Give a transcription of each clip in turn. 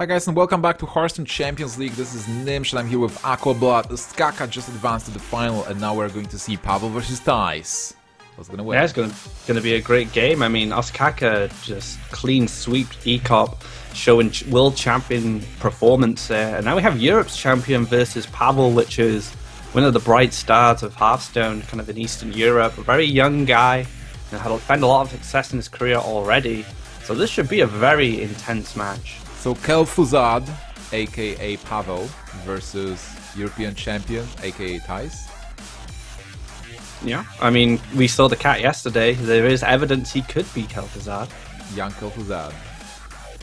Hi guys and welcome back to Hearthstone Champions League. This is Gnimsh and I'm here with Aqua Blood. Skaka just advanced to the final and now we're going to see Pavel versus Thijs. Who's gonna win? Yeah, it's going to be a great game. I mean, Ostkaka just clean sweeped ECOP, showing world champion performance there. And now we have Europe's champion versus Pavel, which is one of the bright stars of Hearthstone, kind of in Eastern Europe. A very young guy, and had found a lot of success in his career already. So this should be a very intense match. So Kel'Thuzad, aka Pavel, versus European champion, aka Thijs. Yeah, I mean, we saw the cat yesterday. There is evidence he could be Kel'Thuzad. Young Kel'Thuzad.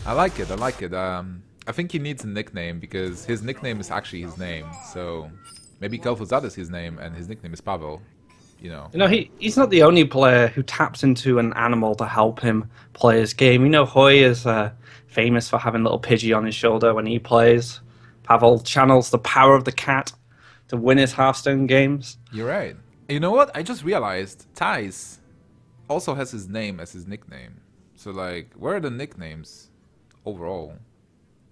I like it, I like it. Um, I think he needs a nickname because his nickname is actually his name. So maybe Kel'Thuzad is his name and his nickname is Pavel. You know. You know, he, he's not the only player who taps into an animal to help him play his game. You know, Hoy is uh, famous for having little Pidgey on his shoulder when he plays. Pavel channels the power of the cat to win his Hearthstone games. You're right. You know what? I just realized Thijs also has his name as his nickname. So like, where are the nicknames overall?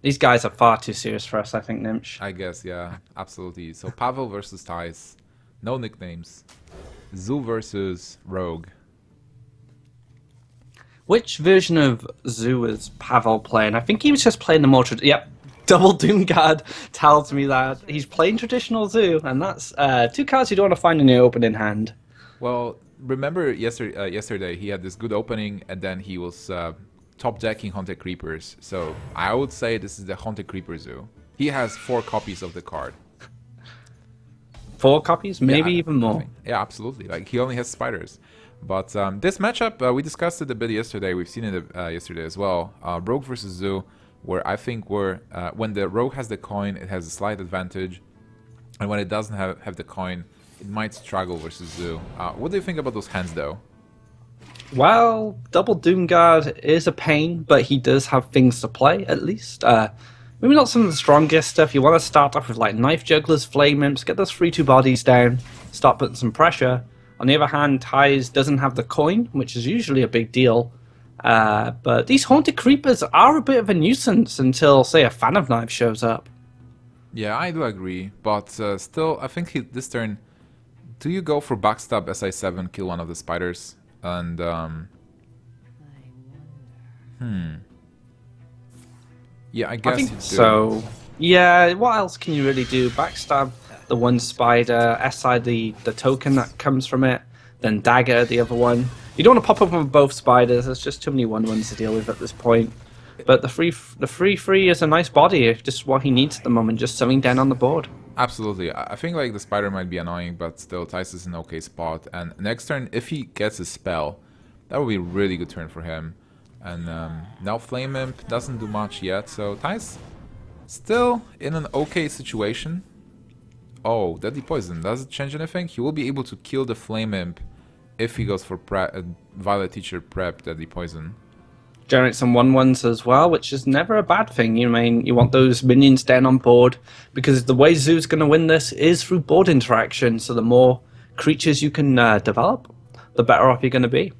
These guys are far too serious for us, I think, Gnimsh. I guess, yeah, absolutely. So Pavel versus Thijs, no nicknames. Zoo versus Rogue. Which version of Zoo is Pavel playing? I think he was just playing the more trad- Yep, Double Doom Guard tells me that he's playing traditional Zoo, and that's uh, two cards you don't want to find in your opening hand. Well, remember yesterday, uh, yesterday he had this good opening, and then he was uh, top decking Haunted Creepers. So I would say this is the Haunted Creeper Zoo. He has four copies of the card. Four copies, maybe Yeah, even more. Yeah, absolutely. Like he only has spiders. But um, this matchup, uh, we discussed it a bit yesterday. We've seen it uh, yesterday as well. Uh, Rogue versus Zoo, where I think where uh, when the Rogue has the coin, it has a slight advantage, and when it doesn't have have the coin, it might struggle versus Zoo. Uh, what do you think about those hands, though? Well, Double Doom Guard is a pain, but he does have things to play, at least. Uh, maybe not some of the strongest stuff. You want to start off with like Knife Jugglers, Flame Imps, get those free two bodies down, start putting some pressure. On the other hand, Thijs doesn't have the coin, which is usually a big deal. Uh, but these Haunted Creepers are a bit of a nuisance until, say, a Fan of Knife shows up. Yeah, I do agree, but uh, still, I think he, this turn, do you go for backstab SI7, kill one of the spiders, and um, hmm, yeah, I guess I think so. Yeah, what else can you really do? Backstab the one spider, SI the, the token that comes from it, then dagger the other one. You don't want to pop up on both spiders. There's just too many one ones to deal with at this point. But the free the free free is a nice body. Just what he needs at the moment. Just something down on the board. Absolutely, I I think like the spider might be annoying, but still, Thijs is an okay spot. And next turn, if he gets a spell, that would be a really good turn for him. And um, now Flame Imp doesn't do much yet, so Thijs still in an okay situation. Oh, Deadly Poison. Does it change anything? He will be able to kill the Flame Imp if he goes for pre- uh, Violet Teacher Prep Deadly Poison. Generate some one ones as well, which is never a bad thing. You mean you want those minions down on board because the way Zoo's going to win this is through board interaction. So the more creatures you can uh, develop, the better off you're going to be.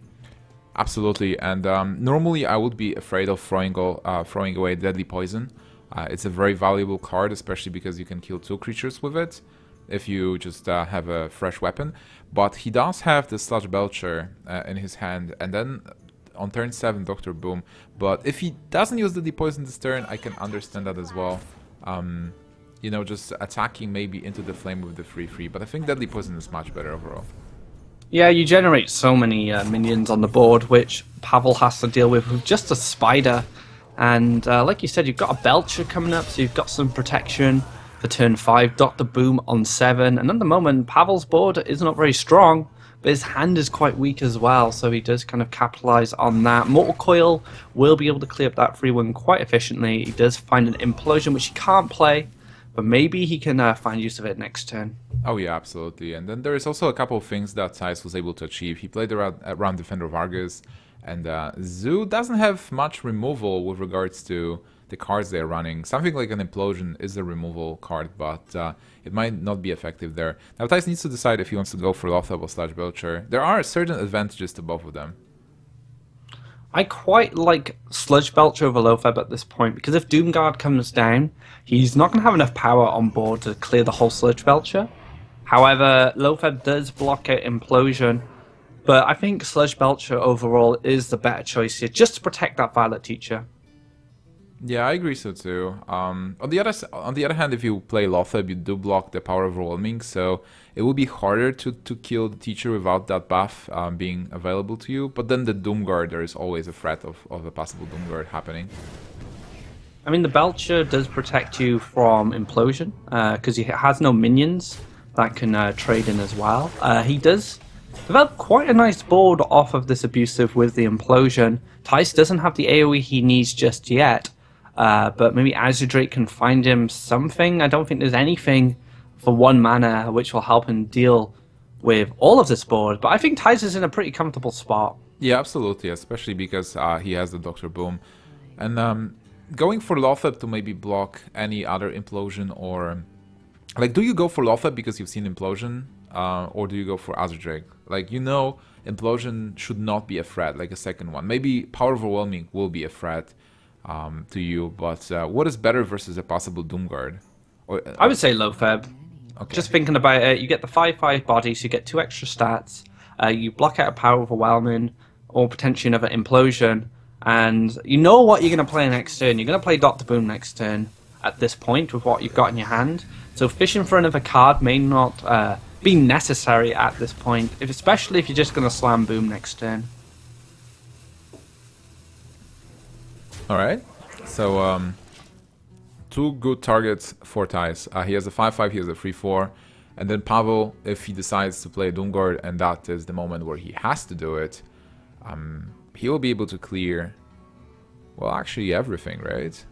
Absolutely, and um, normally I would be afraid of throwing, uh, throwing away Deadly Poison. Uh, it's a very valuable card, especially because you can kill two creatures with it if you just uh, have a fresh weapon. But he does have the Sludge Belcher uh, in his hand, and then on turn 7, Dr. Boom. But if he doesn't use the Poison this turn, I can understand that as well. Um, you know, just attacking maybe into the flame with the free free. But I think Deadly Poison is much better overall. Yeah, you generate so many uh, minions on the board, which Pavel has to deal with with just a spider. And uh, like you said, you've got a Belcher coming up, so you've got some protection for turn 5. Dr. Boom on 7. And at the moment, Pavel's board is not very strong, but his hand is quite weak as well, so he does kind of capitalize on that. Mortal Coil will be able to clear up that free one quite efficiently. He does find an Implosion, which he can't play, but maybe he can uh, find use of it next turn. Oh yeah, absolutely. And then there is also a couple of things that Thijs was able to achieve. He played around, around Defender of Argus, and uh, Zoo doesn't have much removal with regards to the cards they're running. Something like an Implosion is a removal card, but uh, it might not be effective there. Now Thijs needs to decide if he wants to go for Loatheb or Sludge Belcher. There are certain advantages to both of them. I quite like Sludge Belcher over Loatheb at this point because if Doomguard comes down, he's not going to have enough power on board to clear the whole Sludge Belcher. However, Loatheb does block out Implosion, but I think Sludge Belcher overall is the better choice here, just to protect that Violet Teacher. Yeah, I agree so too. Um, on the other on the other hand, if you play Loatheb, you do block the power overwhelming, so it will be harder to, to kill the teacher without that buff um, being available to you. But then the Doomguard, there is always a threat of, of a possible Doomguard happening. I mean, the Belcher does protect you from implosion because uh, he has no minions that can uh, trade in as well. Uh, he does develop quite a nice board off of this abusive with the implosion. Thijs doesn't have the AoE he needs just yet, uh, but maybe Azure Drake can find him something. I don't think there's anything for one mana which will help him deal with all of this board. But I think Thijs is in a pretty comfortable spot. Yeah, absolutely, especially because uh, he has the Doctor Boom. And um, going for Loatheb to maybe block any other implosion or... Like, do you go for Loatheb because you've seen Implosion? Uh, or do you go for Azure? Like, you know, Implosion should not be a threat, like a second one. Maybe Power Overwhelming will be a threat um, to you, but uh, what is better versus a possible Doomguard? Or, uh, I would say Loatheb. Okay. Just thinking about it, you get the 5 5 body, so you get two extra stats. Uh, you block out a Power Overwhelming or potentially another Implosion, and you know what you're going to play next turn. You're going to play Doctor Boom next turn at this point with what you've got in your hand. So fishing for another card may not uh, be necessary at this point, if, especially if you're just going to slam Boom next turn. Alright, so um, two good targets for Thijs. Uh, he has a 5-5, he has a 3-4. And then Pavel, if he decides to play Doomguard, and that is the moment where he has to do it, um, he will be able to clear, well, actually everything, right?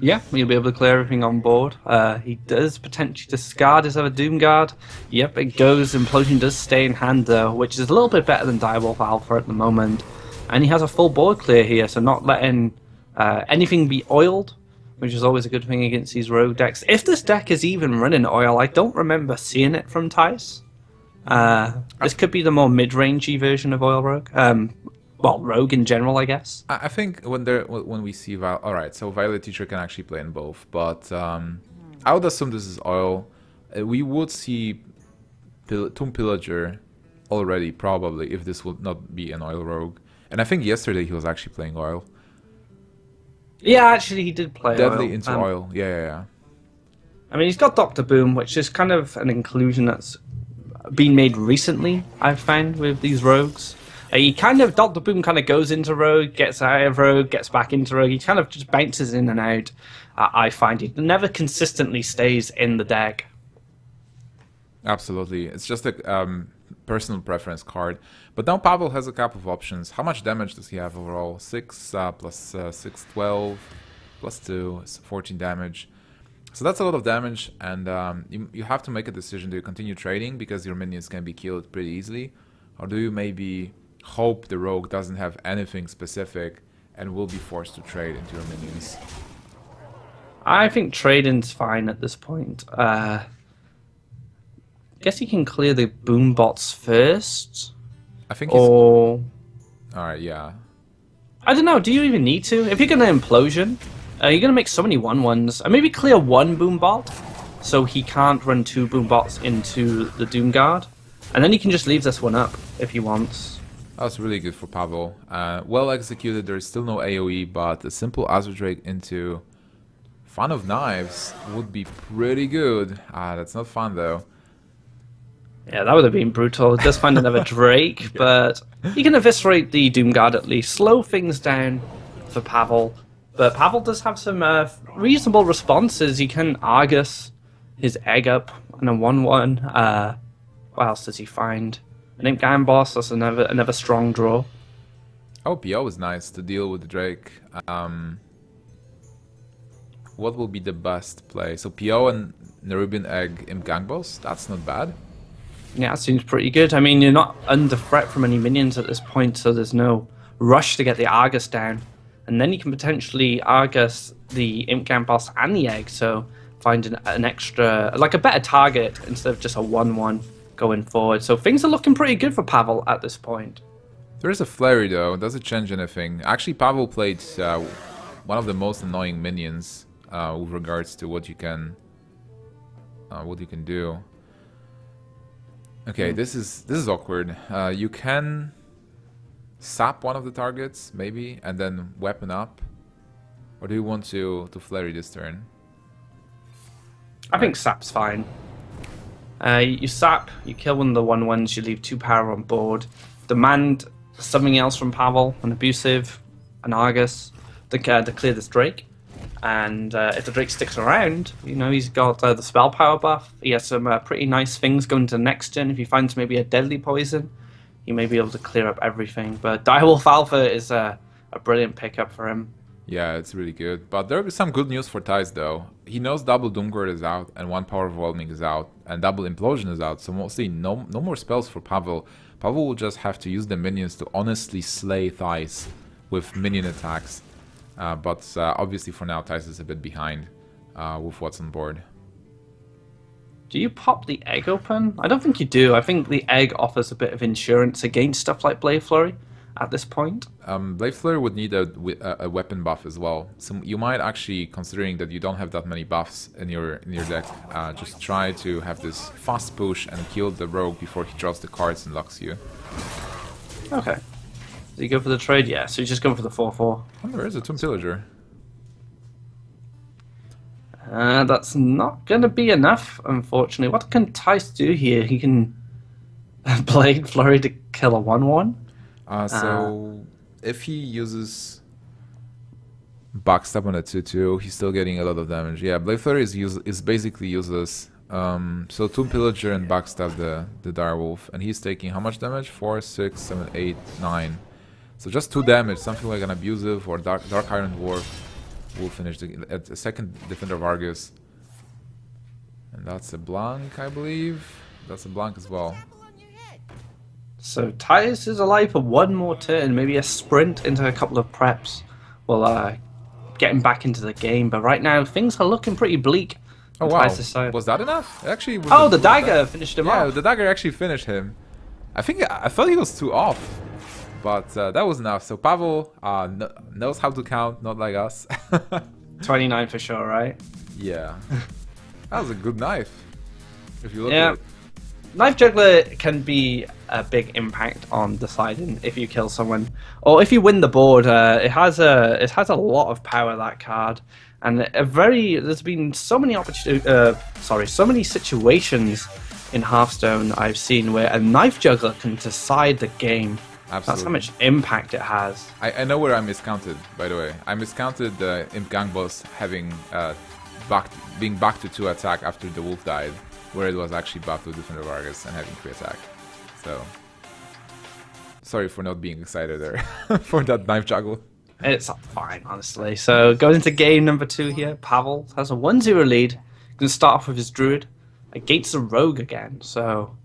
Yeah, he'll be able to clear everything on board. Uh, he does potentially discard his other Doomguard. Yep, it goes. Implosion does stay in hand, though, which is a little bit better than Direwolf Alpha at the moment. And he has a full board clear here, so not letting uh, anything be oiled, which is always a good thing against these rogue decks. If this deck is even running oil, I don't remember seeing it from Thijs. Uh, this could be the more mid-rangey version of oil rogue. Um, well, rogue in general, I guess. I think when there when we see all right, so Violet Teacher can actually play in both, but um, I would assume this is oil. Uh, we would see Pil Tomb Pillager already, probably, if this would not be an oil rogue. And I think yesterday he was actually playing oil. Yeah, actually, he did play Deadly oil. into um, oil. Yeah, yeah, yeah. I mean, he's got Doctor Boom, which is kind of an inclusion that's been made recently. I've found with these rogues. Uh, he kind of Doctor Boom kind of goes into Rogue, gets out of Rogue, gets back into Rogue. He kind of just bounces in and out. Uh, I find he never consistently stays in the deck. Absolutely, it's just a um, personal preference card. But now Pavel has a couple of options. How much damage does he have overall? 6 uh, plus, uh, 6, 12, plus 2, 14 damage. So that's a lot of damage, and um, you, you have to make a decision. Do you continue trading because your minions can be killed pretty easily? Or do you maybe hope the rogue doesn't have anything specific and will be forced to trade into your minions? I think trading's fine at this point. Uh, guess you can clear the boom bots first. I think. Or. All right. Yeah. I don't know. Do you even need to? If you're gonna implosion, uh, you're gonna make so many one ones. And maybe clear one boom bot, so he can't run two boom bots into the doom guard, and then he can just leave this one up if he wants. That's really good for Pavel. Uh, well executed. There's still no AOE, but a simple Azure Drake into Fan of Knives would be pretty good. Ah, that's not fun though. Yeah, that would have been brutal. Just find another Drake, but you can eviscerate the Doomguard at least. Slow things down for Pavel. But Pavel does have some uh, reasonable responses. He can Argus his egg up and a 1 1. Uh, what else does he find? An Imp Gang Boss, that's another, another strong draw. Oh, PO is nice to deal with Drake. Um, what will be the best play? So PO and Nerubian Egg Imp Gang Boss? That's not bad. Yeah, that seems pretty good. I mean, you're not under threat from any minions at this point, so there's no rush to get the Argus down. And then you can potentially Argus the Imp Gang Boss and the Egg, so find an, an extra, like a better target instead of just a 1 1 going forward. So things are looking pretty good for Pavel at this point. There is a flurry though. Does it change anything? Actually, Pavel played uh, one of the most annoying minions uh, with regards to what you can uh, what you can do. Okay, this is this is awkward. Uh, you can sap one of the targets maybe, and then weapon up, or do you want to to flurry this turn? I think sap's fine. Uh, you sap, you kill one of the one ones, you leave two power on board. Demand something else from Pavel, an abusive, an Argus, to, uh, to clear this Drake. And uh, if the Drake sticks around, you know, he's got uh, the spell power buff. He has some uh, pretty nice things going to next gen. If he finds maybe a deadly poison, he may be able to clear up everything. But Direwolf Alpha is a, a brilliant pickup for him. Yeah, it's really good. But there is some good news for Thijs though. He knows double Doomguard is out and one power overwhelming is out and double implosion is out, so mostly no no more spells for Pavel. Pavel will just have to use the minions to honestly slay Thijs with minion attacks. Uh, but uh, obviously for now Thijs is a bit behind uh, with what's on board. Do you pop the egg open? I don't think you do. I think the egg offers a bit of insurance against stuff like Blade Flurry at this point. Um, Blade Flurry would need a, a, weapon buff as well. So you might actually, considering that you don't have that many buffs in your in your deck, uh, just try to have this fast push and kill the rogue before he draws the cards and locks you. Okay. Do you go for the trade? Yeah, so you're just going for the 4-4. Oh, there is a Tomb Pillager. Uh, that's not going to be enough, unfortunately. What can Thijs do here? He can Blade Flurry to kill a 1-1? Uh, so uh, if he uses backstab on a 2-2, he's still getting a lot of damage. Yeah, Blade Flurry is, use is basically useless. Um, so Tomb Pillager and backstab the, the Direwolf, and he's taking how much damage? 4, 6, 7, 8, 9. So just 2 damage, something like an Abusive or Dark, Dark Iron Dwarf will finish the, at a second Defender of Argus. And that's a blank, I believe. That's a blank as well. So Thijs is alive for one more turn, maybe a sprint into a couple of preps. Well, uh, getting back into the game. But right now, things are looking pretty bleak. Oh wow! Was that enough? Actually, oh, the, the dagger finished him yeah, off. the dagger actually finished him. I think I thought he was too off, but uh, that was enough. So Pavel uh, knows how to count, not like us. 29 for sure, right? Yeah, that was a good knife. If you look yeah. at it. Knife Juggler can be a big impact on deciding if you kill someone or if you win the board. Uh, it has a it has a lot of power that card, and a very there's been so many opportunities. Uh, sorry, so many situations in Hearthstone I've seen where a Knife Juggler can decide the game. Absolutely. That's how much impact it has. I, I know where I miscounted, by the way. I miscounted the Imp Gang boss having uh, back, being back to two attack after the wolf died where it was actually back to Defender of Argus and having three attack. So, sorry for not being excited there for that knife juggle. It's fine, honestly. So, going into game number two here, Pavel has a 1 0 lead. Going to start off with his Druid against the Rogue again. So,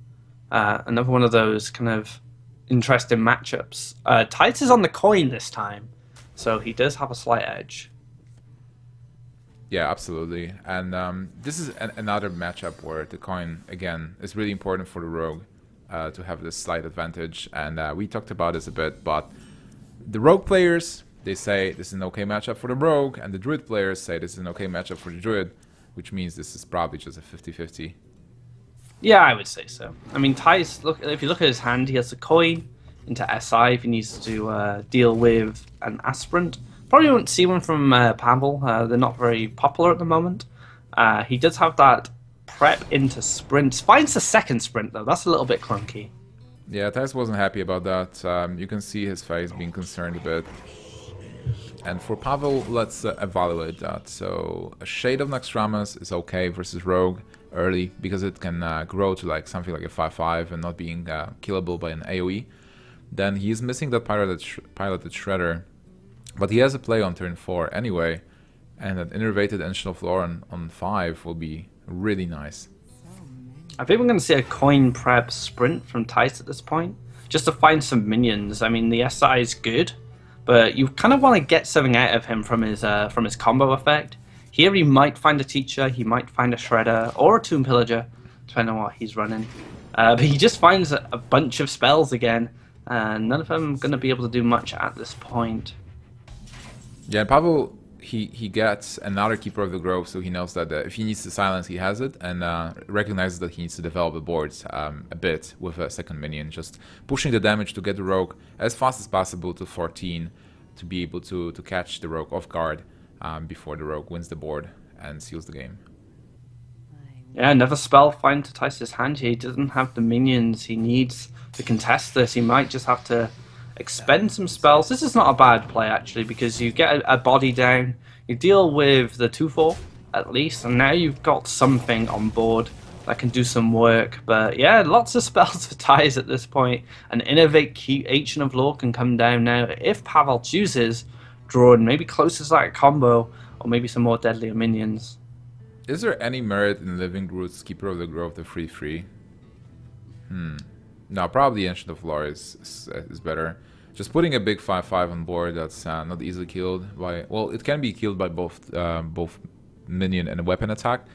uh, another one of those kind of interesting matchups. Uh, Thijs is on the coin this time, so he does have a slight edge. Yeah, absolutely. And um, this is an, another matchup where the coin, again, is really important for the rogue uh, to have this slight advantage. And uh, we talked about this a bit, but the rogue players, they say this is an okay matchup for the rogue, and the druid players say this is an okay matchup for the druid, which means this is probably just a 50-50. Yeah, I would say so. I mean, Thijs, look, if you look at his hand, he has a coin into SI if he needs to uh, deal with an aspirant. Probably won't see one from uh, Pavel. Uh, they're not very popular at the moment. Uh, he does have that prep into sprints. Finds the second sprint though. That's a little bit clunky. Yeah, Thijs wasn't happy about that. Um, you can see his face being concerned a bit. And for Pavel, let's uh, evaluate that. So a Shade of Naxxramas is okay versus Rogue early because it can uh, grow to like something like a 5-5 and not being uh, killable by an AoE. Then he's missing that piloted, sh piloted Shredder but he has a play on turn 4 anyway, and an innervated Ancient of Lore on, on 5 will be really nice. I think we're going to see a coin prep sprint from Thijs at this point, just to find some minions. I mean, the SI is good, but you kind of want to get something out of him from his uh, from his combo effect. Here he might find a teacher, he might find a shredder or a tomb pillager, depending on what he's running. Uh, but he just finds a, a bunch of spells again, and none of them going to be able to do much at this point. Yeah, Pavel he he gets another keeper of the grove, so he knows that uh, if he needs to silence, he has it, and uh, recognizes that he needs to develop the boards um, a bit with a second minion, just pushing the damage to get the rogue as fast as possible to 14, to be able to to catch the rogue off guard um, before the rogue wins the board and seals the game. Yeah, another spell find to Thijs's hand here. He doesn't have the minions he needs to contest this. He might just have to expend some spells. This is not a bad play actually because you get a, a body down, you deal with the 2-4 at least, and now you've got something on board that can do some work. But yeah, lots of spells for Thijs at this point. An Innervate Keep Ancient of Lore can come down now if Pavel chooses, drawing maybe closest like a combo, or maybe some more deadlier minions. Is there any merit in Living Roots Keeper of the Grove, the free free? Hmm. No, probably Ancient of Lore is, is, is better. Just putting a big 5-5 on board that's uh, not easily killed by... Well, it can be killed by both uh, both minion and weapon attack,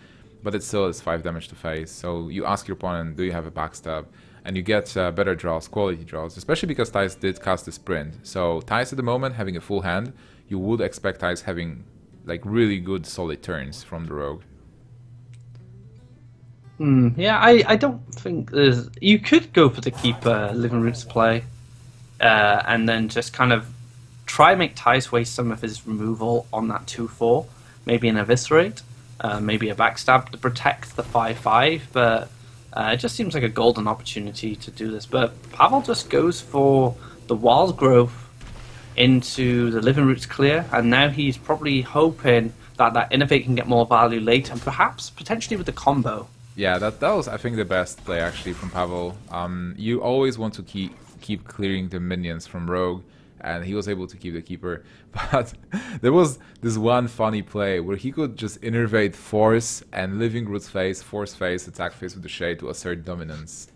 but it still is 5 damage to face. So you ask your opponent, do you have a backstab? And you get uh, better draws, quality draws, especially because Thijs did cast the sprint. So Thijs at the moment, having a full hand, you would expect Thijs having like really good solid turns from the rogue. Hmm, yeah, I, I don't think there's. You could go for the keeper living roots play, uh, and then just kind of try make Thijs waste some of his removal on that two four, maybe an eviscerate, uh, maybe a backstab to protect the five five, but uh, it just seems like a golden opportunity to do this. But Pavel just goes for the wild growth into the living roots clear, and now he's probably hoping that that innervate can get more value later, and perhaps potentially with the combo. Yeah, that that was I think the best play actually from Pavel. Um, you always want to keep keep clearing the minions from Rogue, and he was able to keep the keeper. But there was this one funny play where he could just innervate Force and Living Root's face, Force face, attack face with the Shade to assert dominance.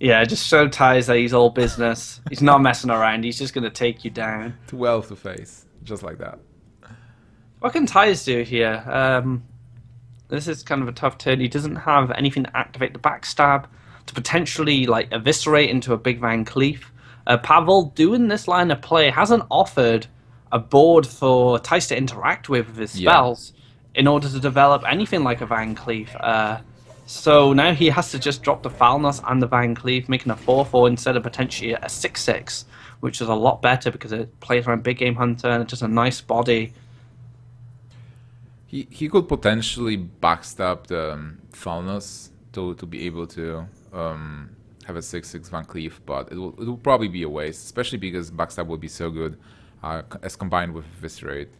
Yeah, just show Thijs that he's all business. He's not messing around. He's just going to take you down. 12 to face, just like that. What can Thijs do here? Um, this is kind of a tough turn. He doesn't have anything to activate the backstab to potentially like eviscerate into a big Van Cleef. Uh, Pavel, doing this line of play, hasn't offered a board for Thijs to interact with with his spells yeah. in order to develop anything like a Van Cleef. Uh, so now he has to just drop the Thalnos and the Van Cleef, making a 4-4 instead of potentially a 6-6, which is a lot better because it plays around Big Game Hunter and it's just a nice body he he could potentially backstab the um, to to be able to um, have a six six Van Cleef, but it will it will probably be a waste, especially because backstab will be so good uh, as combined with Eviscerate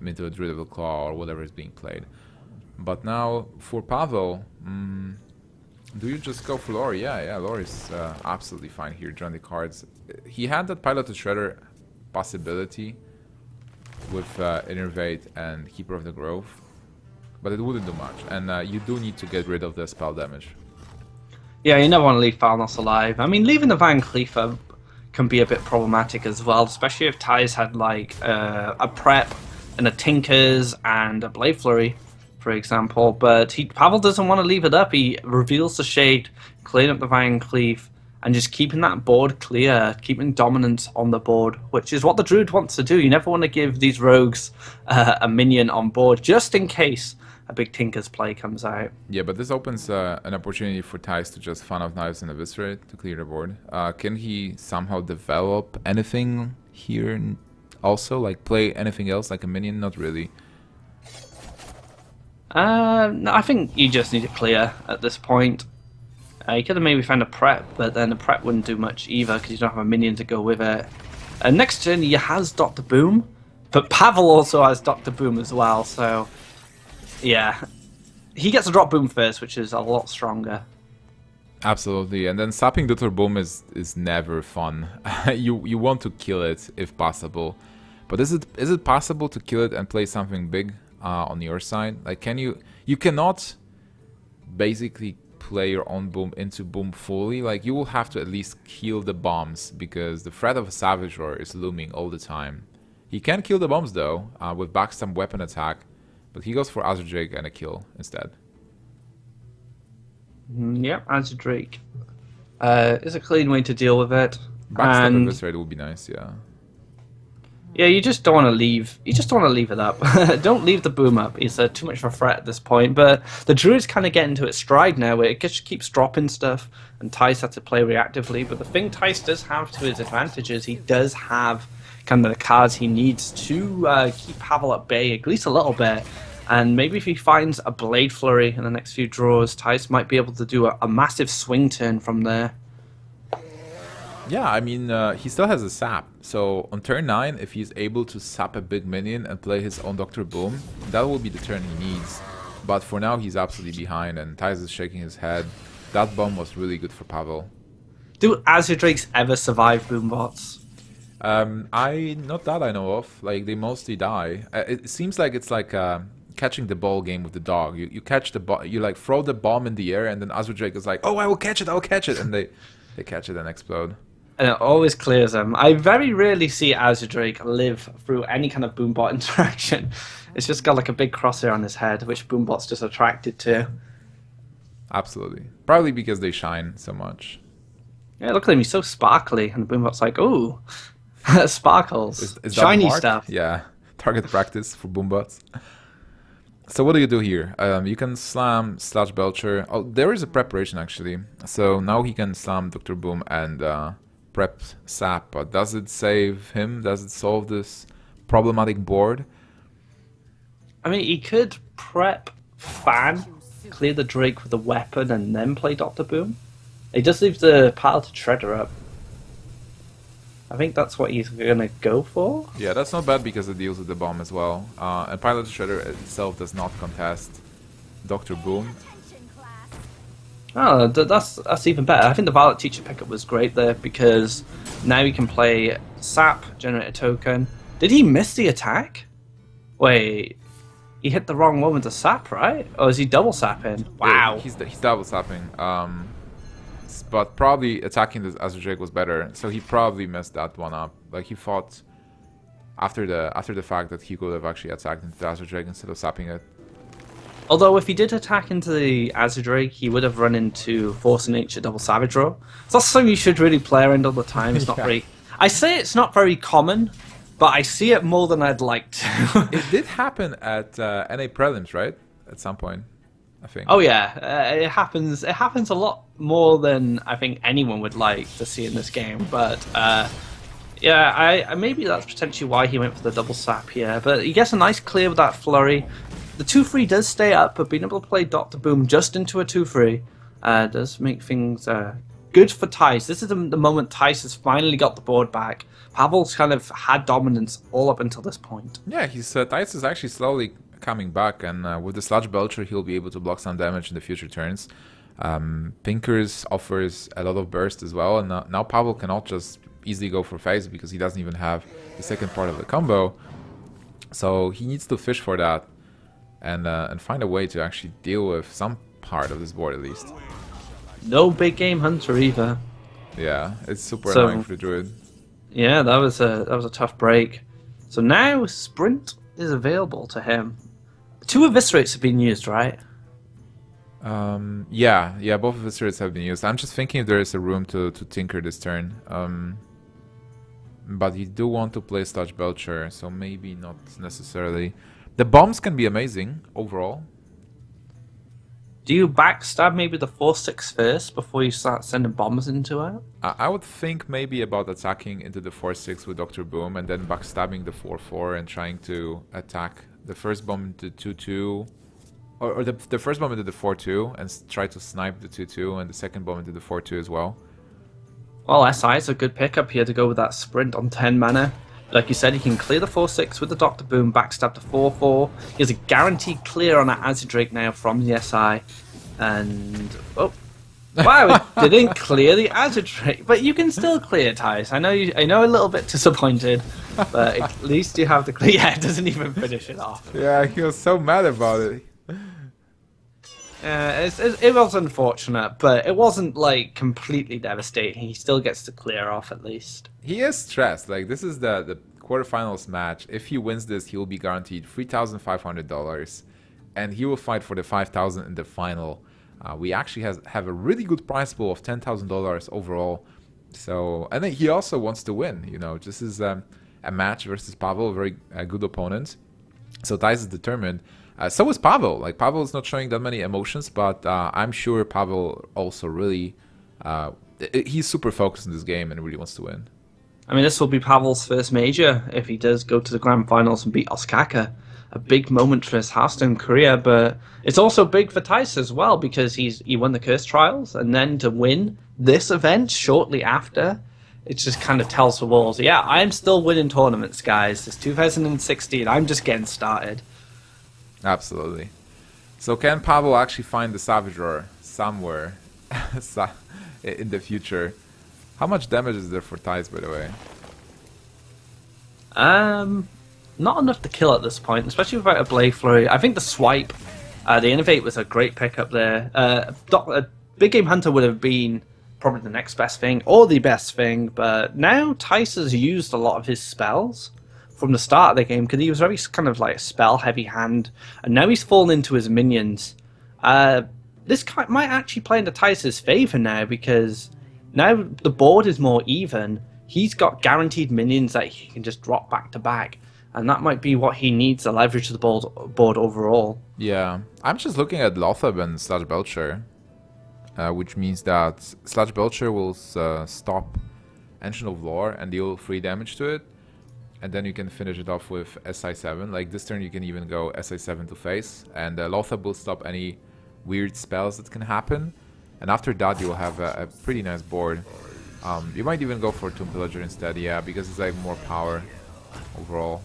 into a Druid of the Claw or whatever is being played. But now for Pavel, mm, do you just go for Lori? Yeah, yeah, Lori's uh, absolutely fine here. Drawing the cards. He had that Piloted Shredder possibility with uh, Innervate and Keeper of the Grove. But it wouldn't do much, and uh, you do need to get rid of the spell damage. Yeah, you never want to leave Thalnos alive. I mean, leaving the Van Cleef can be a bit problematic as well, especially if Thijs had like uh, a prep and a Tinkers and a Blade Flurry, for example. But he, Pavel doesn't want to leave it up. He reveals the Shade, clean up the Van Cleef, and just keeping that board clear, keeping dominance on the board, which is what the druid wants to do. You never want to give these rogues uh, a minion on board, just in case a big Tinker's play comes out. Yeah, but this opens uh, an opportunity for Thijs to just Fan of Knives and Eviscerate to clear the board. Uh, can he somehow develop anything here also? Like play anything else like a minion? Not really. Uh, no, I think you just need to clear at this point. Uh, you could have maybe found a prep, but then the prep wouldn't do much either because you don't have a minion to go with it. And next turn, he has Dr. Boom, but Pavel also has Dr. Boom as well, so yeah. He gets a Dr. Boom first, which is a lot stronger. Absolutely, and then sapping Dr. Boom is is never fun. you you want to kill it if possible, but is it is it possible to kill it and play something big uh, on your side? Like, can you you cannot basically play your own boom into boom fully, like you will have to at least kill the bombs because the threat of a Savage Roar is looming all the time. He can kill the bombs though uh, with backstab weapon attack, but he goes for Azure Drake and a kill instead. Mm, yep, Azure Drake uh, is a clean way to deal with it. Backstab And- Eviscerate would be nice, yeah. Yeah, you just don't want to leave. You just don't want to leave it up. don't leave the boom up. It's uh, too much of a threat at this point. But the druid's kind of getting into its stride now, where it just keeps dropping stuff, and Thijs had to play reactively. But the thing Thijs does have to his advantage is he does have kind of the cards he needs to uh, keep Pavel at bay at least a little bit. And maybe if he finds a Blade Flurry in the next few draws, Thijs might be able to do a, a massive swing turn from there. Yeah, I mean, uh, he still has a sap. So on turn 9, if he's able to sap a big minion and play his own Dr. Boom, that will be the turn he needs. But for now, he's absolutely behind, and Thijs is shaking his head. That bomb was really good for Pavel. Do Azure Drakes ever survive boom bots? Um, I not that I know of. Like they mostly die. Uh, it seems like it's like uh, catching the ball game with the dog. You you catch the ball, you like throw the bomb in the air, and then Azure Drake is like, "Oh, I will catch it, I will catch it," and they they catch it and explode. and it always clears them. I very rarely see Azure Drake live through any kind of boombot interaction. It's just got like a big crosshair on his head, which boombot's just attracted to. Absolutely, probably because they shine so much. Yeah, look at him, he's so sparkly, and the boombot's like, ooh, sparkles, Is, is shiny stuff. Yeah, target practice for boombots. So what do you do here? Um, you can slam Sludge Belcher. Oh, there is a preparation actually. So now he can slam Dr. Boom and uh, prep Sap. But does it save him? Does it solve this problematic board? I mean, he could prep Fan, clear the Drake with a weapon, and then play Doctor Boom. He just leaves the Piloted Shredder up. I think that's what he's gonna go for. Yeah, that's not bad because it deals with the bomb as well. Uh, and Pilot Shredder itself does not contest Dr. Boom. Oh, that's that's even better. I think the Violet Teacher pickup was great there because now he can play Sap, generate a token. Did he miss the attack? Wait, he hit the wrong one with the Sap, right? Or is he double sapping? Wow. Yeah, he's, he's double slapping. Um, s- but probably attacking the Azure Drake was better, so he probably messed that one up. Like he fought after the after the fact that he could have actually attacked into the Azure Drake instead of sapping it. Although if he did attack into the Azure Drake, he would have run into Force of Nature double Savage Roar. So that's something you should really play around all the time. It's not Yeah. very. I say it's not very common, but I see it more than I'd like to. It did happen at uh, NA prelims, right? At some point, I think. Oh yeah, uh, it happens. It happens a lot more than I think anyone would like to see in this game. But uh, yeah, I, I maybe that's potentially why he went for the double sap here. But he gets a nice clear with that flurry. The two free does stay up, but being able to play Doctor Boom just into a two free uh, does make things uh, good for Thijs. This is the, the moment Thijs has finally got the board back. Pavel's kind of had dominance all up until this point. Yeah, he's uh, Thijs is actually slowly coming back, and uh, with the Sludge Belcher, he'll be able to block some damage in the future turns. Um, Tinkers offers a lot of burst as well, and now, now Pavel cannot just easily go for phase because he doesn't even have the second part of the combo. So he needs to fish for that and uh, and find a way to actually deal with some part of this board at least. No big game hunter either. Yeah, it's super So- annoying for the druid. Yeah, that was a that was a tough break. So now sprint is available to him. Two eviscerates have been used, right? Um, yeah, yeah, both of the spirits have been used. I'm just thinking if there is a room to, to tinker this turn. Um, but you do want to play Sludge Belcher, so maybe not necessarily. The bombs can be amazing overall. Do you backstab maybe the four six first before you start sending bombs into it? I, I would think maybe about attacking into the 4-6 with Dr. Boom and then backstabbing the 4-4 and trying to attack the first bomb into 2-2. Or, or the, the first bomb into the 4-2 and try to snipe the 2-2 and the second bomb into the 4-2 as well. Well, SI is a good pickup here to go with that sprint on 10 mana. Like you said, he can clear the 4 6 with the Doctor Boom, backstab the 4 4. He has a guaranteed clear on that Azure Drake now from the SI. And. Oh. Wow, it didn't clear the Azure. But you can still clear Thijs. I know you, I know a little bit disappointed, but at least you have the clear. Yeah, it doesn't even finish it off. Yeah, he was so mad about it. Uh, it's, it, it was unfortunate, but it wasn't like completely devastating. He still gets to clear off at least. He is stressed. Like this is the the quarterfinals match. If he wins this, he will be guaranteed three thousand five hundred dollars, and he will fight for the five thousand in the final. Uh, we actually has have a really good prize pool of ten thousand dollars overall. So, and then he also wants to win. You know, this is um, a match versus Pavel, a very uh, good opponent. So Thijs is determined. Uh, so is Pavel. Like Pavel is not showing that many emotions, but uh, I'm sure Pavel also really uh, he's super focused in this game and really wants to win. I mean, this will be Pavel's first major if he does go to the grand finals and beat Ostkaka. A big moment for his Hearthstone career, but it's also big for Thijs as well because he's he won the Curse Trials and then to win this event shortly after, it just kind of tells the walls, yeah, I'm still winning tournaments, guys. It's 2016. I'm just getting started. Absolutely. So can Pavel actually find the Savage Roar somewhere in the future? How much damage is there for Thijs, by the way? Um, not enough to kill at this point, especially without a Blade Flurry. I think the swipe, uh, the Innervate was a great pickup there. Uh, a Big Game Hunter would have been probably the next best thing or the best thing, but now Thijs has used a lot of his spells from the start of the game because he was very kind of like a spell heavy hand, and now he's fallen into his minions. Uh, this might actually play into Thijs's favor now because now the board is more even. He's got guaranteed minions that he can just drop back to back, and that might be what he needs to leverage the board, board overall. Yeah, I'm just looking at Loatheb and Sludge Belcher, uh, which means that Sludge Belcher will uh, stop Ancient of Lore and deal free damage to it, and then you can finish it off with SI7. Like this turn, you can even go SI7 to face, and uh, Loatheb will stop any weird spells that can happen. And after that, you'll have a, a pretty nice board. Um, you might even go for Tomb Pillager instead, yeah, because it's like more power overall.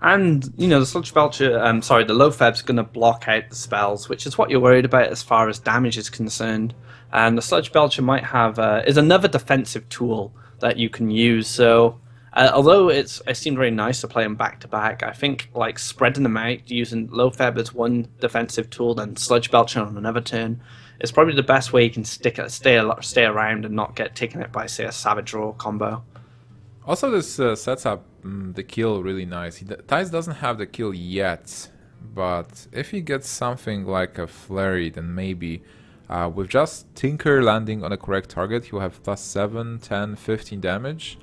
And, you know, the Sludge Belcher, um, sorry, the Loatheb's going to block out the spells, which is what you're worried about as far as damage is concerned. And the Sludge Belcher might have, uh, is another defensive tool that you can use. So, uh, although it's it seemed very nice to play them back to back, I think like spreading them out using Loatheb as one defensive tool, then Sludge Belcher on another turn, is probably the best way you can stick stay stay around and not get taken out by say a Savage Roar combo. Also, this uh, sets up mm, the kill really nice. He, Thijs doesn't have the kill yet, but if he gets something like a Flurry, then maybe. Uh, with just Tinker landing on a correct target, he'll have plus 7, 10, 15 damage.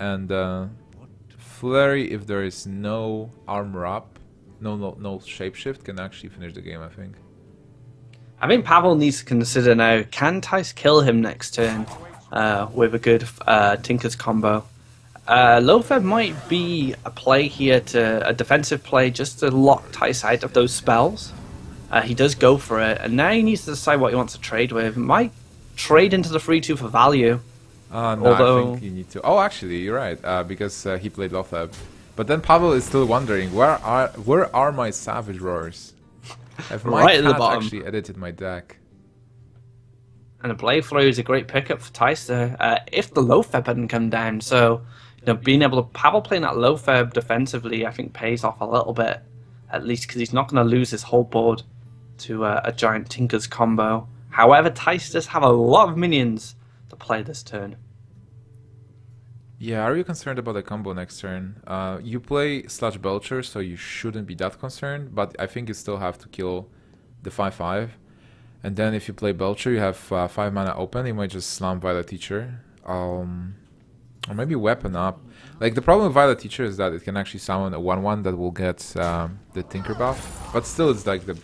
And uh, Flurry, if there is no armor up, no, no, no shapeshift, can actually finish the game, I think. I think Pavel needs to consider now, can Thijs kill him next turn uh, with a good uh, Tinker's combo? Uh, Loatheb might be a play here to a defensive play just to lock Thijs out of those spells. Uh, he does go for it, and now he needs to decide what he wants to trade with. Might trade into the 3-2 for value. Uh, no, Although... I think you need to. Oh, actually, you're right, uh, because uh, he played Loatheb. But then Pavel is still wondering, where are where are my Savage Roars? Have my right at the bottom. actually edited my deck? And a Blade Flurry is a great pickup for Thijs there. Uh, if the Loatheb hadn't come down, so you know, being able to Pavel playing that Loatheb defensively, I think pays off a little bit, at least because he's not going to lose his whole board to uh, a giant Tinker's combo. However, Thijs does have a lot of minions to play this turn. Yeah, are you concerned about the combo next turn? Uh, you play Sludge Belcher, so you shouldn't be that concerned, but I think you still have to kill the 5-5. And then if you play Belcher, you have uh, 5 mana open, you might just slam Violet Teacher. Um, or maybe weapon up. Like the problem with Violet Teacher is that it can actually summon a 1-1 that will get um, the Tinker buff. But still it's like the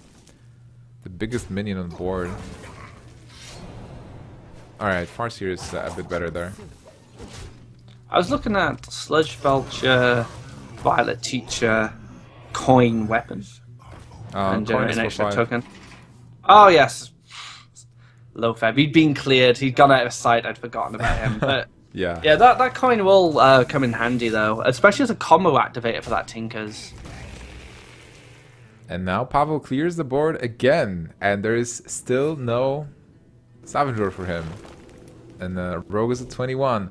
the biggest minion on board. Alright, Farseer is uh, a bit better there. I was looking at Sludge Vulture, Violet Teacher, Coin Weapon. Uh, and generate an extra token. Oh yes. Loatheb. He'd been cleared, he'd gone out of sight, I'd forgotten about him. But yeah. Yeah, that, that coin will uh, come in handy though, especially as a combo activator for that Tinkers. And now Pavel clears the board again, and there is still no Savage for him. And uh, Rogue is at 21.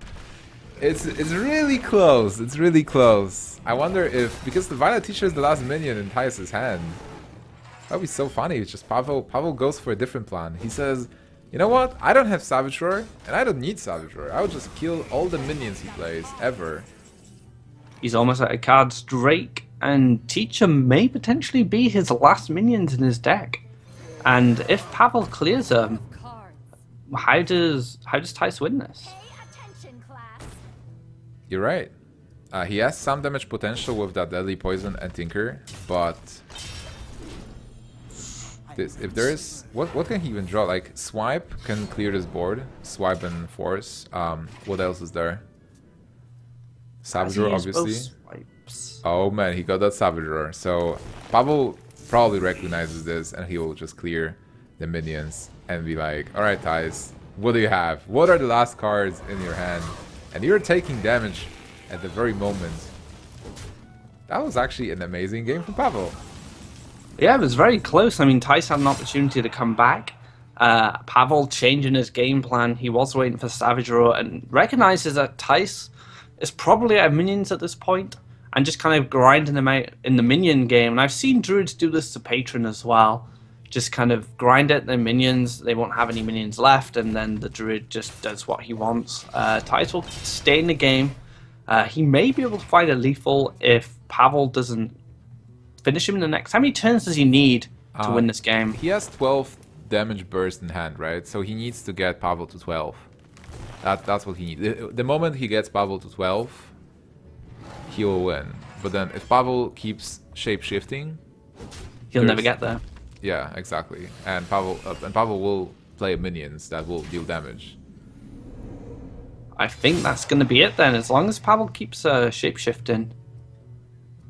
It's it's really close. It's really close. I wonder if because the Violet Teacher is the last minion in Thijs' hand. That'd be so funny. It's just Pavel Pavel goes for a different plan. He says, you know what? I don't have Savage Roar, and I don't need Savage Roar. I will just kill all the minions he plays, ever. He's almost out of cards. Drake and Teacher may potentially be his last minions in his deck. And if Pavel clears them, how does how does Thijs win this? You're right. Uh, he has some damage potential with that deadly poison and tinker, but this, if there is what what can he even draw? Like swipe can clear this board. Swipe and force. Um, what else is there? Savage Roar, Has he used both obviously. Oh man, he got that Savage Roar. So Pavel probably recognizes this and he will just clear the minions and be like, Alright Thijs, what do you have? What are the last cards in your hand? And you're taking damage at the very moment. That was actually an amazing game from Pavel. Yeah, it was very close. I mean, Thijs had an opportunity to come back. Uh, Pavel changing his game plan. He was waiting for Savage Roar and recognizes that Thijs is probably at minions at this point and just kind of grinding them out in the minion game. And I've seen Druids do this to Patron as well. Just kind of grind out their minions. They won't have any minions left, and then the Druid just does what he wants. Uh, Thijs will stay in the game. Uh, he may be able to find a lethal if Pavel doesn't finish him in the next. How many turns does he need to Uh, win this game? He has 12 damage burst in hand, right? So he needs to get Pavel to 12. That, that's what he needs. The, the moment he gets Pavel to 12, he will win. But then if Pavel keeps shape shifting, He'll never get there. yeah, exactly. And Pavel uh, and Pavel will play minions that will deal damage. I think that's going to be it then. As long as Pavel keeps uh, shapeshifting,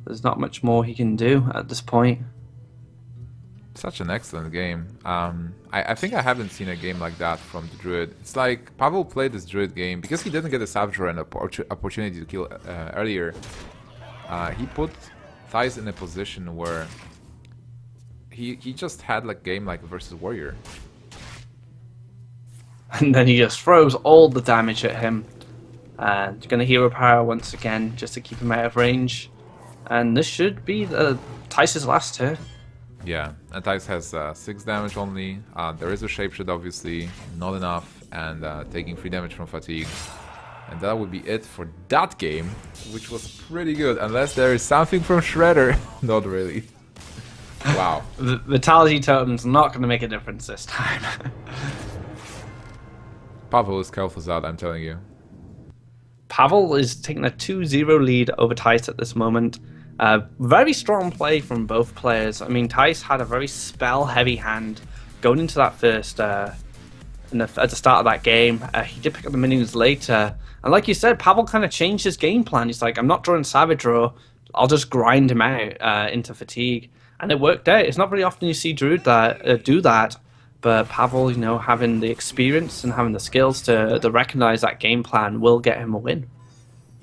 there's not much more he can do at this point. Such an excellent game. Um, I, I think I haven't seen a game like that from the Druid. It's like Pavel played this Druid game because he didn't get a Savage Roar and opportunity to kill uh, earlier. Uh, he put Thijs in a position where he he just had like game like versus Warrior. And then he just throws all the damage at him. And you're going to hero power once again just to keep him out of range. And this should be the Thijs's last turn. Yeah, and Thijs has uh, six damage only. Uh, there is a shapeshift, obviously, not enough, and uh, taking three damage from fatigue. And that would be it for that game, which was pretty good, unless there is something from Shredder. not really. Wow. The Vitality Totem's not going to make a difference this time. Pavel is Kel'Thuzad, out, I'm telling you. Pavel is taking a 2-0 lead over Thijs at this moment. Uh, very strong play from both players. I mean, Thijs had a very spell-heavy hand going into that first uh, the, at the start of that game. Uh, he did pick up the minions later, and like you said, Pavel kind of changed his game plan. He's like, "I'm not drawing Savage Roar. I'll just grind him out uh, into fatigue," and it worked out. It's not very often you see Druid that uh, do that. But Pavel, you know, having the experience and having the skills to, to recognize that game plan will get him a win.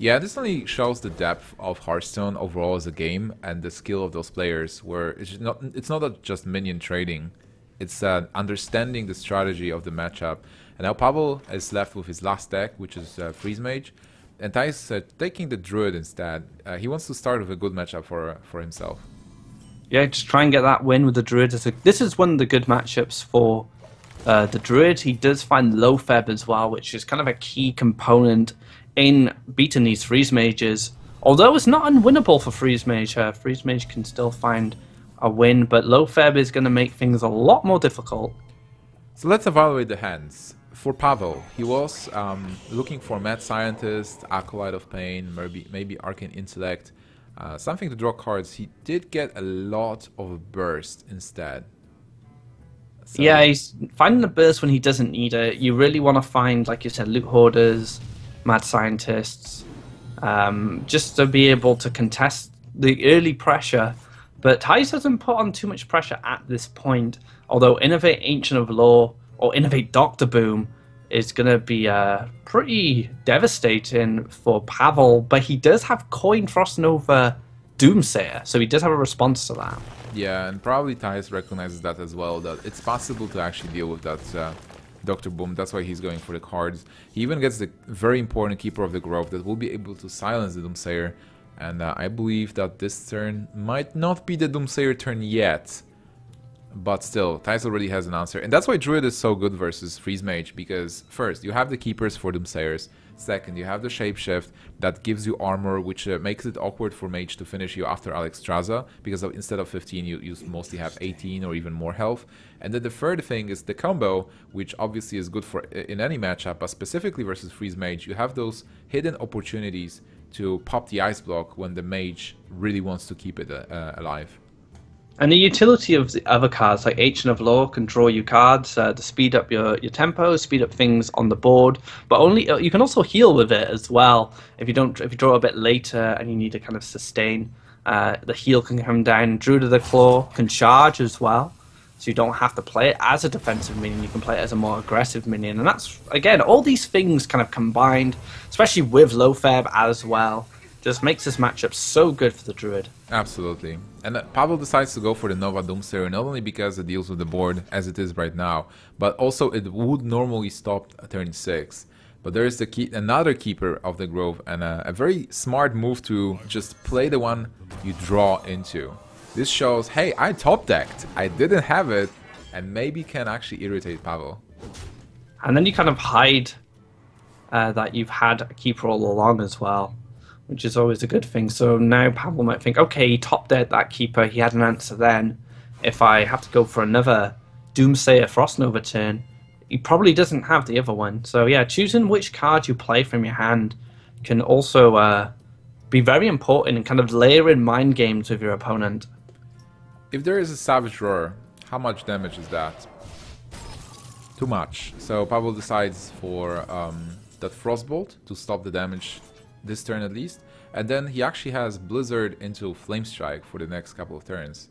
Yeah, this only shows the depth of Hearthstone overall as a game and the skill of those players. Where it's not it's not just minion trading, it's uh, understanding the strategy of the matchup. And now Pavel is left with his last deck, which is uh, Freeze Mage, and Thijs uh, taking the Druid instead. Uh, he wants to start with a good matchup for for himself. Yeah, just try and get that win with the Druid. This is one of the good matchups for uh, the Druid. He does find Loatheb as well, which is kind of a key component in beating these Freeze Mages. Although it's not unwinnable for Freeze Mage, uh, Freeze Mage can still find a win, but Loatheb is going to make things a lot more difficult. So let's evaluate the hands. For Pavel, he was um, looking for Mad Scientist, Acolyte of Pain, maybe, maybe Arcane Intellect, uh, something to draw cards. He did get a lot of burst instead. So- Yeah, he's finding the burst when he doesn't need it. You really want to find, like you said, loot hoarders, mad scientists, um, just to be able to contest the early pressure. But Thijs hasn't put on too much pressure at this point. Although Innervate Ancient of Lore or Innervate Doctor Boom is going to be uh, pretty devastating for Pavel. But he does have Coin Frost Nova Doomsayer, so he does have a response to that. Yeah, and probably Thijs recognizes that as well, that it's possible to actually deal with that uh, Dr. Boom. That's why he's going for the cards. He even gets the very important Keeper of the Grove that will be able to silence the Doomsayer. And uh, I believe that this turn might not be the Doomsayer turn yet. But still, Thijs already has an answer. And that's why Druid is so good versus Freeze Mage, because first, you have the Keepers for Doomsayers. Second, you have the shapeshift that gives you armor, which uh, makes it awkward for mage to finish you after Alexstrasza because of, instead of 15, you, you mostly have 18 or even more health. And then the third thing is the combo, which obviously is good for in any matchup, but specifically versus freeze mage, you have those hidden opportunities to pop the ice block when the mage really wants to keep it uh, alive. And the utility of the other cards, like Ancient of Lore, can draw you cards uh, to speed up your, your tempo, speed up things on the board. But only uh, you can also heal with it as well. If you don't, if you draw a bit later and you need to kind of sustain, uh, the heal can come down. Druid of the Claw can charge as well, so you don't have to play it as a defensive minion. You can play it as a more aggressive minion, and that's again all these things kind of combined, especially with Loatheb as well just makes this matchup so good for the Druid. Absolutely. And uh, Pavel decides to go for the Nova Doomsayer not only because it deals with the board as it is right now, but also it would normally stop turn 6. But there is the key, another keeper of the Grove and a, a very smart move to just play the one you draw into. This shows, hey, I top decked, I didn't have it, and maybe can actually irritate Pavel. And then you kind of hide uh, that you've had a keeper all along as well which is always a good thing. So now Pavel might think, okay, he top dead that keeper, he had an answer then. If I have to go for another Doomsayer Frost Nova turn, he probably doesn't have the other one. So yeah, choosing which card you play from your hand can also uh, be very important and kind of layer in mind games with your opponent. If there is a Savage Roar, how much damage is that? Too much. So Pavel decides for um, that Frostbolt to stop the damage this turn at least. And then he actually has Blizzard into Flame Strike for the next couple of turns.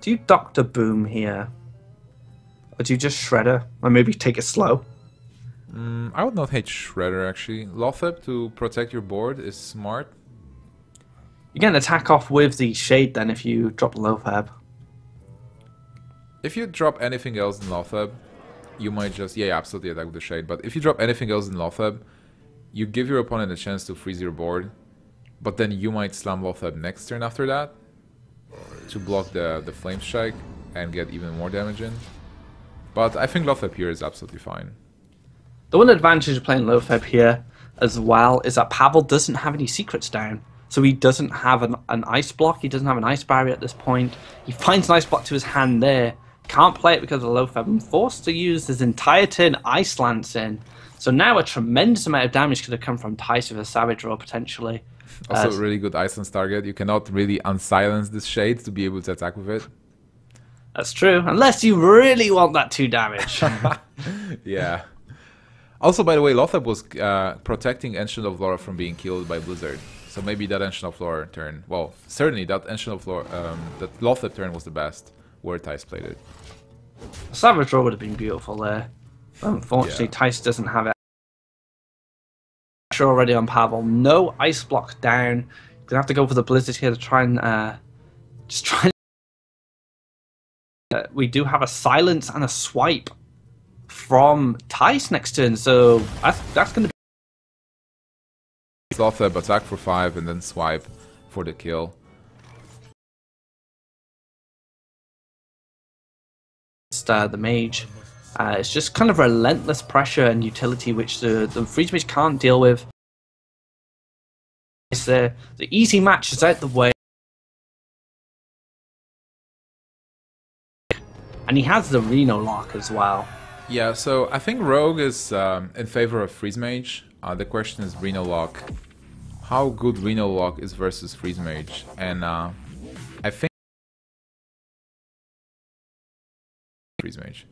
Do you Doctor Boom here? Or do you just Shredder? Or maybe take it slow? Mm, I would not hate Shredder actually. Loatheb to protect your board is smart. You can attack off with the Shade then if you drop Loatheb. If you drop anything else in Loatheb, you might just... Yeah, absolutely attack with the Shade. But if you drop anything else in Loatheb, you give your opponent a chance to freeze your board, but then you might slam Loatheb next turn after that to block the, the Flame Strike and get even more damage in. But I think Loatheb here is absolutely fine. The one advantage of playing Loatheb here as well is that Pavel doesn't have any secrets down. So he doesn't have an, an ice block, he doesn't have an ice barrier at this point. He finds an ice block to his hand there, can't play it because of Loatheb, and forced to use his entire turn Ice Lance in. So now a tremendous amount of damage could have come from Thijs with a Savage Roar potentially. Also, uh, really good Ice Lance target. You cannot really unsilence this Shade to be able to attack with it. That's true, unless you really want that 2 damage. yeah. Also, by the way, Loatheb was uh, protecting Ancient of Lore from being killed by Blizzard. So maybe that Ancient of Lore turn, well, certainly that Ancient of Lore, um, that Loatheb turn was the best where Thijs played it. Savage Roar would have been beautiful there. Unfortunately, yeah. Thijs doesn't have it. Already on Pavel, no ice block down. Gonna have to go for the blizzard here to try and uh, just try. And... Uh, we do have a silence and a swipe from Thijs next turn, so that's that's gonna be. Loatheb attack for five and then swipe for the kill. Uh, the mage. Uh, it's just kind of relentless pressure and utility which the, the Freeze Mage can't deal with. It's the, the easy match is out the way. And he has the Reno lock as well. Yeah, so I think Rogue is um, in favor of Freeze Mage. Uh, the question is Reno lock. How good Reno lock is versus Freeze Mage. And uh, I think Freeze Mage.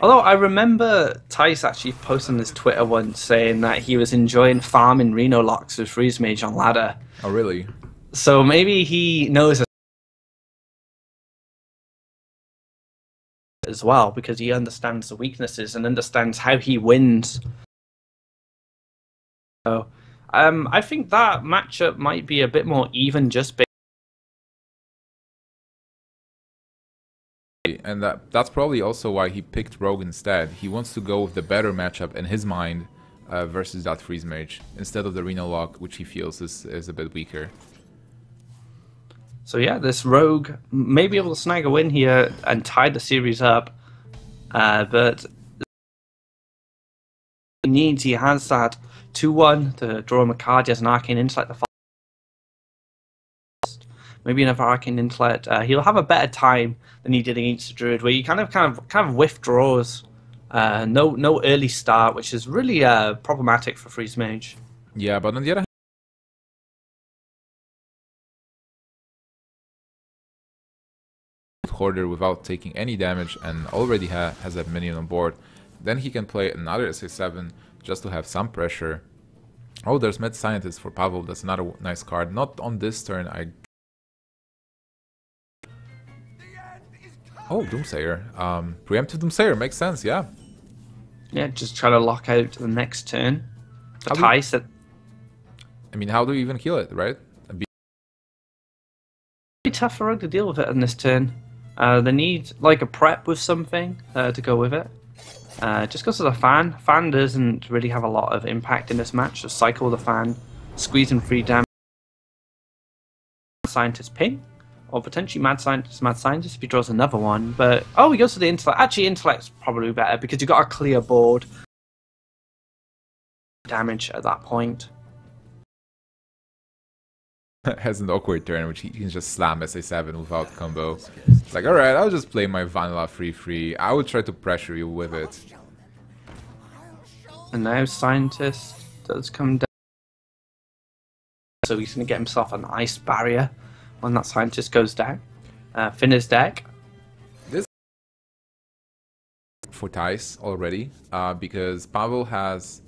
Although I remember Thijs actually posting his Twitter once saying that he was enjoying farming Reno locks with Freeze Mage on ladder. Oh, really? So maybe he knows as well because he understands the weaknesses and understands how he wins. So, um, I think that matchup might be a bit more even just based and that that's probably also why he picked Rogue instead. He wants to go with the better matchup in his mind uh, versus that Freeze Mage instead of the Reno Lock, which he feels is, is a bit weaker. So yeah, this Rogue may be able to snag a win here and tie the series up, uh, but needs. He has that 2 1 to draw him a card. He has an Arcane Intellect. The first. in a Arcane Intellect. Uh, he'll have a better time than he did against the Druid, where he kind of kind of kind of withdraws. Uh, no no early start, which is really uh, problematic for Freeze Mage. Yeah, but on the other hand, Hoarder without taking any damage and already ha has that minion on board. Then he can play another SI:7 just to have some pressure. Oh, there's Mad Scientist for Pavel. That's another nice card. Not on this turn. I. Oh, Doomsayer. Um, preemptive Doomsayer makes sense. Yeah. Yeah, just try to lock out the next turn. The do- that I mean, how do you even kill it, right? Be- be tough for Rogue to deal with it in this turn. Uh, they need like a prep with something uh, to go with it. Uh, just because of the fan, fan doesn't really have a lot of impact in this match. Just cycle the fan, squeeze and free damage. Scientist ping, or potentially mad scientist, mad scientist if he draws another one. But oh, he goes to the intellect. Actually, intellect's probably better because you've got a clear board. Damage at that point. has an awkward turn, which he can just slam SI:7 without combo. It's like, alright, I'll just play my vanilla free free. I will try to pressure you with it. And now scientist does come down. So he's going to get himself an ice barrier when that scientist goes down. Uh, deck. This for Thijs already uh, because Pavel has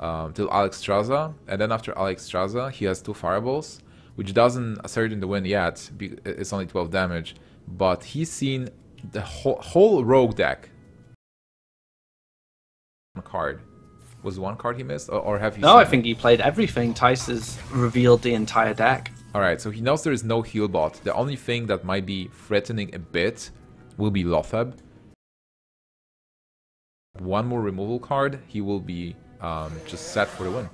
um, till Alexstrasza, and then after Alexstrasza, he has two fireballs, which doesn't assert in the win yet. It's only 12 damage, but he's seen the whole, whole rogue deck. Card was one card he missed, or, or have you? No, I think he played everything. Thijs has revealed the entire deck. Alright, so he knows there is no heal bot. The only thing that might be threatening a bit will be Loatheb. One more removal card, he will be um, just set for the win.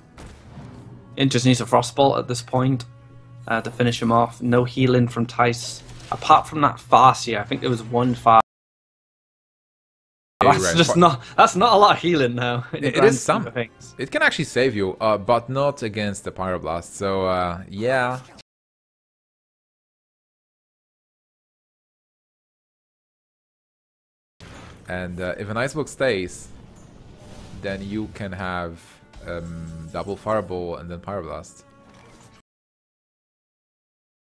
It just needs a frostbolt at this point uh, to finish him off. No healing from Thijs. Apart from that Farseer, I think there was one far. That's right. just not. That's not a lot of healing now. It- it is some. things. It can actually save you, uh, but not against the Pyroblast. So, uh, yeah. And uh, if an Icebox stays, then you can have um, double Fireball and then Pyroblast.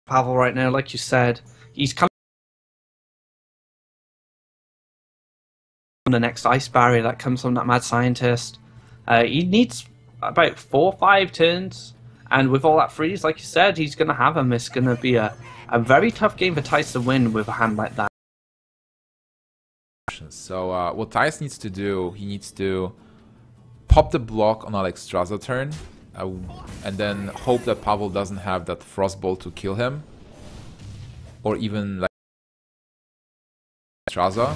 Pavel right now, like you said, he's coming on the next ice barrier that comes from that mad scientist. Uh, he needs about four or five turns, and with all that freeze, like you said, he's going to have him. It's going to be a, a very tough game for Thijs to win with a hand like that. So uh, what Thijs needs to do, he needs to pop the block on Alexstrasza turn, uh, and then hope that Pavel doesn't have that Frostbolt to kill him, or even like Straza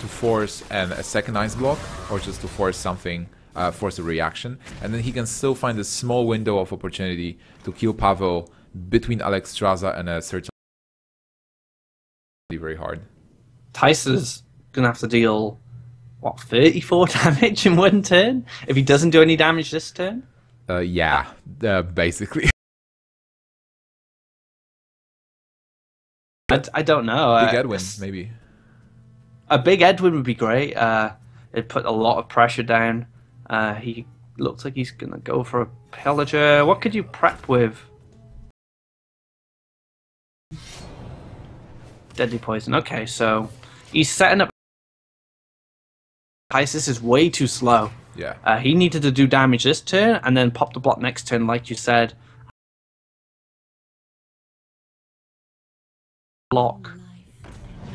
to force an, a second ice block, or just to force something, uh, force a reaction, and then he can still find a small window of opportunity to kill Pavel between Alexstrasza and a certain Be very hard. Thijs is going to have to deal, what, 34 damage in one turn? If he doesn't do any damage this turn? Uh, yeah, uh, basically. I, I don't know. Big Uh, Edwin, maybe. A big Edwin would be great. Uh, it put a lot of pressure down. Uh, he looks like he's gonna go for a pillager. What could you prep with? Deadly poison. Okay, so he's setting up. Isis is way too slow. Yeah. Uh, he needed to do damage this turn and then pop the block next turn, like you said. Block.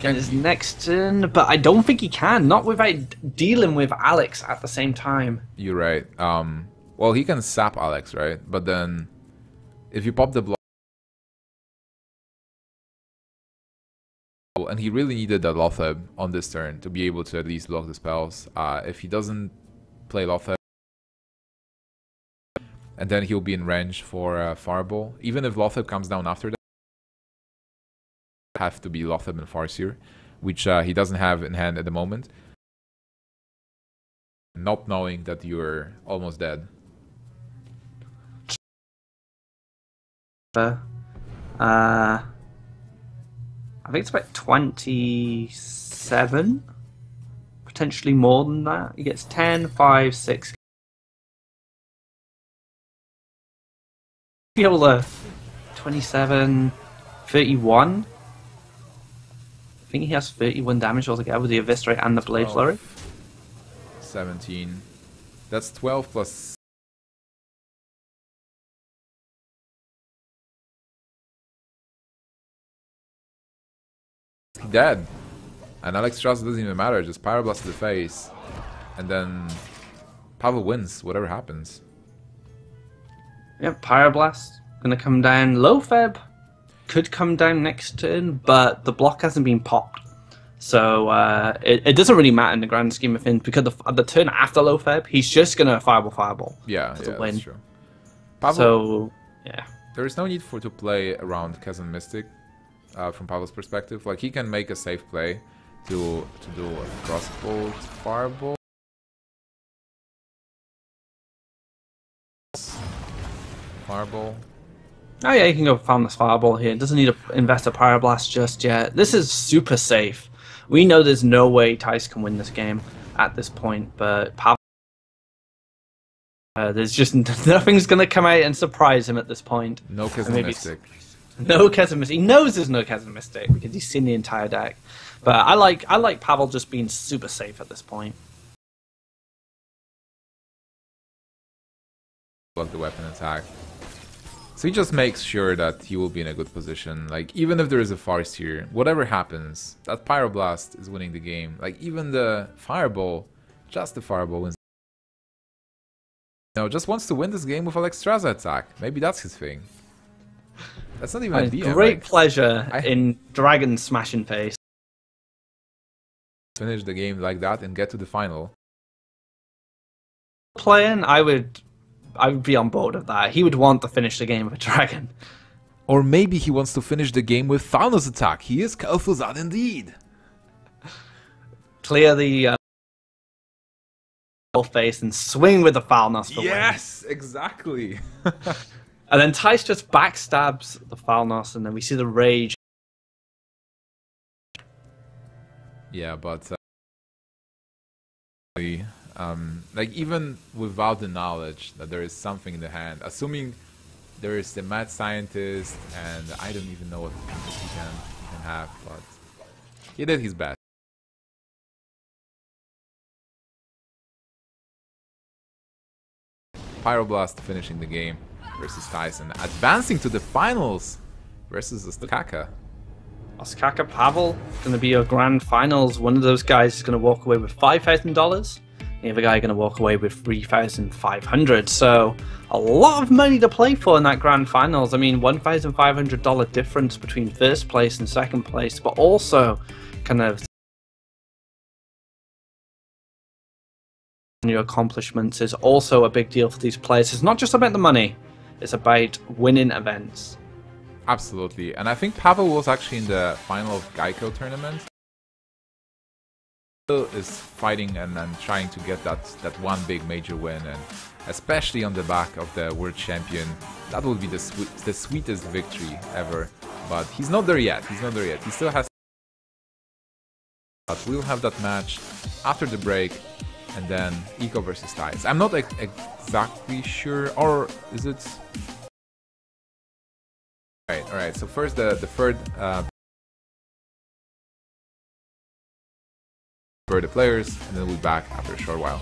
And his next turn, but I don't think he can. Not without dealing with Alex at the same time. You're right. Um, well, he can sap Alex, right? But then, if you pop the block, and he really needed that Loatheb on this turn to be able to at least block the spells. Uh, if he doesn't play Loatheb, and then he'll be in range for uh, Fireball. Even if Lothab comes down after that, have to be Loatheb and Farseer, which uh, he doesn't have in hand at the moment. Not knowing that you're almost dead. Uh, I think it's about 27, potentially more than that. He gets 10, 5, 6. Be able to 27, 31. Think he has 31 damage altogether with the Eviscerate and the Blade 12. Flurry. 17. That's 12 plus. Dead. And Alexstrasza doesn't even matter, just Pyroblast to the face. And then Pavel wins, whatever happens. Yep, Pyroblast gonna come down. Loatheb could come down next turn, but the block hasn't been popped. So uh, it, it doesn't really matter in the grand scheme of things because the, the turn after Loatheb, he's just gonna Fireball Fireball. Yeah, yeah, win. that's true. Pavel, So yeah, there is no need for to play around Kezan Mystic uh, from Pavel's perspective. Like he can make a safe play to to do a crossbolt fireball. Fireball. Oh yeah, you can go farm this Fireball here. It Doesn't need to invest a Pyroblast just yet. This is super safe. We know there's no way Thijs can win this game at this point, but Pavel. Uh, there's just nothing's gonna come out and surprise him at this point. No Mystic. No Chasm He knows there's no Kezan Mystic because he's seen the entire deck. But I like I like Pavel just being super safe at this point. Love the weapon attack. So he just makes sure that he will be in a good position. Like, even if there is a farce here, whatever happens, that Pyroblast is winning the game. Like, even the Fireball, just the Fireball wins. No, just wants to win this game with Alexstrasza attack. Maybe that's his thing. That's not even a idea. great like, pleasure I- in Dragon smashing face. finish the game like that and get to the final. Playing, I would I would be on board with that. He would want to finish the game with a Dragon. Or maybe he wants to finish the game with Thalnos attack. He is Kel'Thuzad indeed. Clear the uh, face and swing with the Thalnos for win. Yes, exactly. And then Tice just backstabs the Thalnos, and then we see the rage. Yeah, but uh, um, like even without the knowledge that there is something in the hand, assuming there is the mad scientist, and I don't even know what he can he can have, but he did his best. Pyroblast finishing the game versus Tyson, advancing to the finals versus Ostkaka. Osaka Pavel going to be your grand finals. One of those guys is going to walk away with five thousand dollars. The other guy going to walk away with three thousand five hundred. So a lot of money to play for in that grand finals. I mean, one thousand five hundred dollar difference between first place and second place, but also kind of your accomplishments is also a big deal for these players. It's not just about the money; it's about winning events. Absolutely, and I think Pavel was actually in the final of Geico tournament. Is fighting and, and trying to get that that one big major win, and especially on the back of the world champion, that would be the the sweetest victory ever. But he's not there yet. He's not there yet. He still has. But we'll have that match after the break, and then Eco versus Ties. I'm not ex- exactly sure, or is it? Alright, alright, so first the, the third uh, for the players, and then we'll be back after a short while.